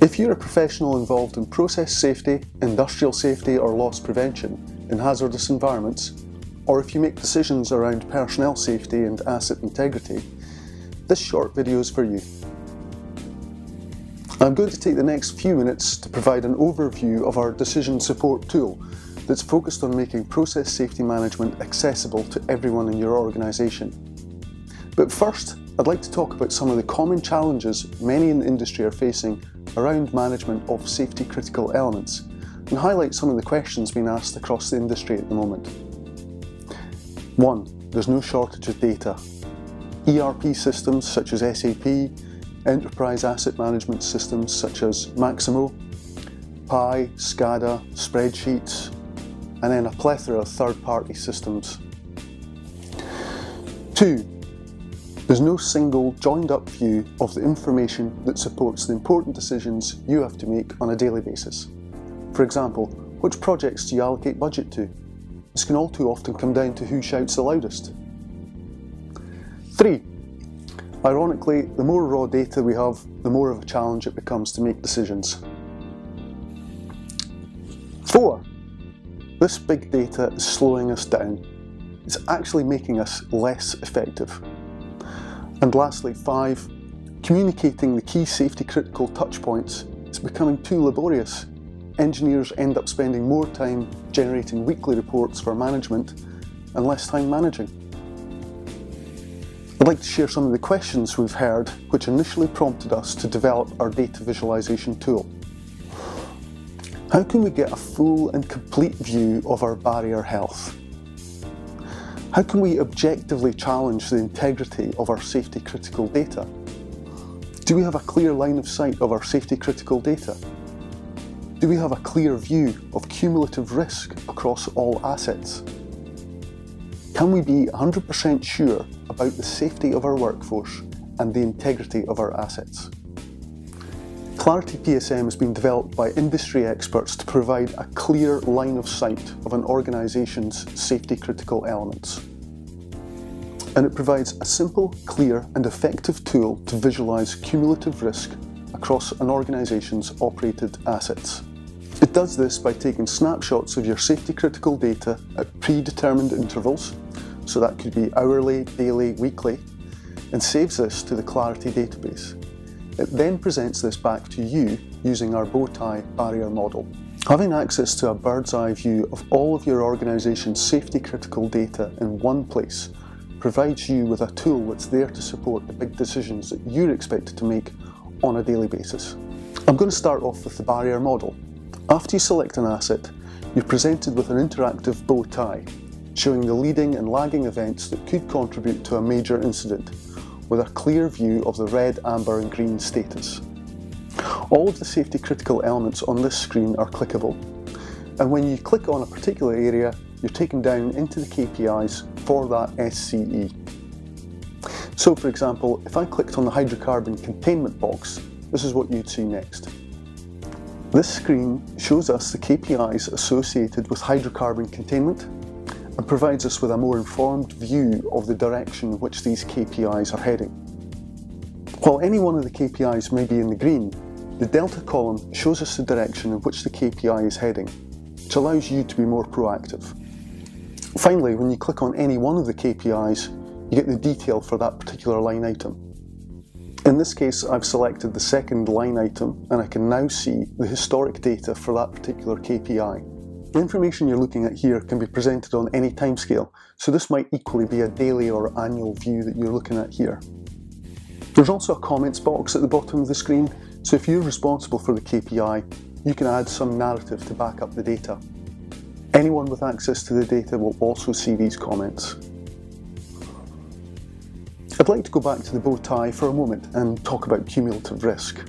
If you're a professional involved in process safety, industrial safety or loss prevention in hazardous environments, or if you make decisions around personnel safety and asset integrity, this short video is for you. I'm going to take the next few minutes to provide an overview of our decision support tool that's focused on making process safety management accessible to everyone in your organisation. But first, I'd like to talk about some of the common challenges many in the industry are facing around management of safety critical elements and highlight some of the questions being asked across the industry at the moment. 1. There's no shortage of data. ERP systems such as SAP, enterprise asset management systems such as Maximo, Pi, SCADA, spreadsheets, and then a plethora of third-party systems. 2. There's no single joined up view of the information that supports the important decisions you have to make on a daily basis. For example, which projects do you allocate budget to? This can all too often come down to who shouts the loudest. 3. Ironically, the more raw data we have, the more of a challenge it becomes to make decisions. 4. This big data is slowing us down. It's actually making us less effective. And lastly, five, communicating the key safety critical touchpoints is becoming too laborious. Engineers end up spending more time generating weekly reports for management and less time managing. I'd like to share some of the questions we've heard which initially prompted us to develop our data visualization tool. How can we get a full and complete view of our barrier health? How can we objectively challenge the integrity of our safety critical data? Do we have a clear line of sight of our safety critical data? Do we have a clear view of cumulative risk across all assets? Can we be 100% sure about the safety of our workforce and the integrity of our assets? Clarity PSM has been developed by industry experts to provide a clear line of sight of an organisation's safety critical elements. And it provides a simple, clear and effective tool to visualise cumulative risk across an organisation's operated assets. It does this by taking snapshots of your safety critical data at predetermined intervals, so that could be hourly, daily, weekly, and saves this to the Clarity database. It then presents this back to you using our Bowtie barrier model. Having access to a bird's eye view of all of your organisation's safety critical data in one place provides you with a tool that's there to support the big decisions that you're expected to make on a daily basis. I'm going to start off with the barrier model. After you select an asset, you're presented with an interactive bow tie showing the leading and lagging events that could contribute to a major incident with a clear view of the red, amber and green status. All of the safety critical elements on this screen are clickable and when you click on a particular area you're taken down into the KPIs for that SCE. So for example, if I clicked on the hydrocarbon containment box, this is what you'd see next. This screen shows us the KPIs associated with hydrocarbon containment and provides us with a more informed view of the direction in which these KPIs are heading. While any one of the KPIs may be in the green, the delta column shows us the direction in which the KPI is heading, which allows you to be more proactive. Finally, when you click on any one of the KPIs, you get the detail for that particular line item. In this case, I've selected the second line item and I can now see the historic data for that particular KPI. The information you're looking at here can be presented on any timescale, so this might equally be a daily or annual view that you're looking at here. There's also a comments box at the bottom of the screen, so if you're responsible for the KPI, you can add some narrative to back up the data. Anyone with access to the data will also see these comments. I'd like to go back to the bow tie for a moment and talk about cumulative risk.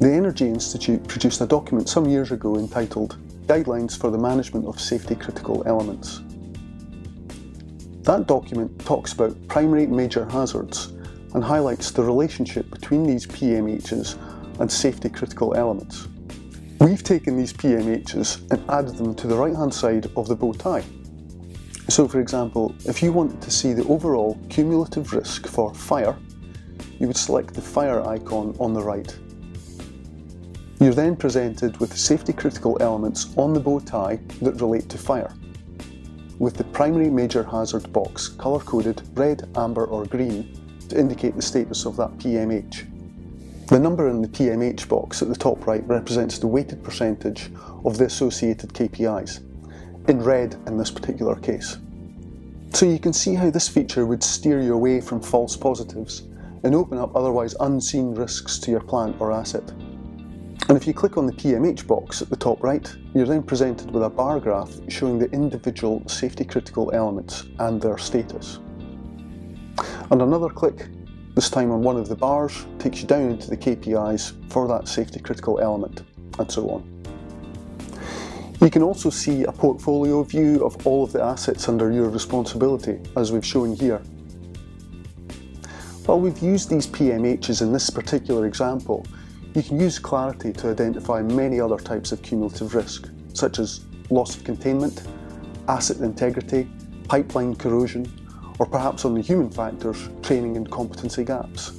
The Energy Institute produced a document some years ago entitled Guidelines for the Management of Safety Critical Elements. That document talks about primary major hazards and highlights the relationship between these PMHs and safety critical elements. We've taken these PMHs and added them to the right hand side of the bow tie. So for example, if you wanted to see the overall cumulative risk for fire, you would select the fire icon on the right. You're then presented with safety critical elements on the bow tie that relate to fire, with the primary major hazard box colour coded red, amber or green to indicate the status of that PMH. The number in the PMH box at the top right represents the weighted percentage of the associated KPIs, in red in this particular case. So you can see how this feature would steer you away from false positives and open up otherwise unseen risks to your plant or asset. And if you click on the PMH box at the top right, you're then presented with a bar graph showing the individual safety critical elements and their status. And another click, this time on one of the bars, takes you down into the KPIs for that safety critical element, and so on. You can also see a portfolio view of all of the assets under your responsibility, as we've shown here. While we've used these PMHs in this particular example, you can use Clarity to identify many other types of cumulative risk, such as loss of containment, asset integrity, pipeline corrosion, or perhaps on the human factors, training and competency gaps.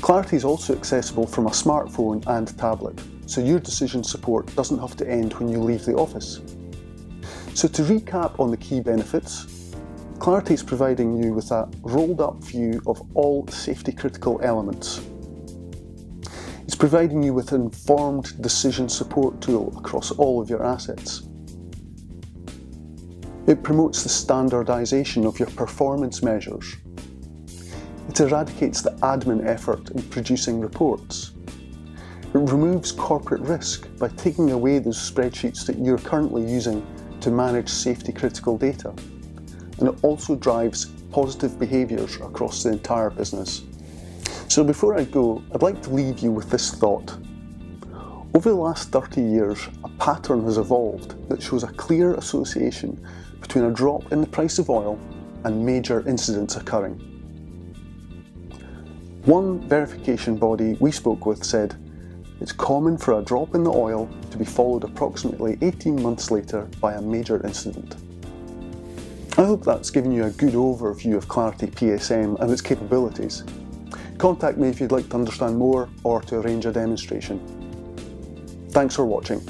Clarity is also accessible from a smartphone and tablet, so your decision support doesn't have to end when you leave the office. So to recap on the key benefits, Clarity is providing you with a rolled up view of all safety critical elements. Providing you with an informed decision support tool across all of your assets. It promotes the standardisation of your performance measures. It eradicates the admin effort in producing reports. It removes corporate risk by taking away those spreadsheets that you're currently using to manage safety critical data. And it also drives positive behaviours across the entire business. So before I go, I'd like to leave you with this thought. Over the last 30 years, a pattern has evolved that shows a clear association between a drop in the price of oil and major incidents occurring. One verification body we spoke with said it's common for a drop in the oil to be followed approximately 18 months later by a major incident. I hope that's given you a good overview of Clarity PSM and its capabilities. Contact me if you'd like to understand more or to arrange a demonstration. Thanks for watching.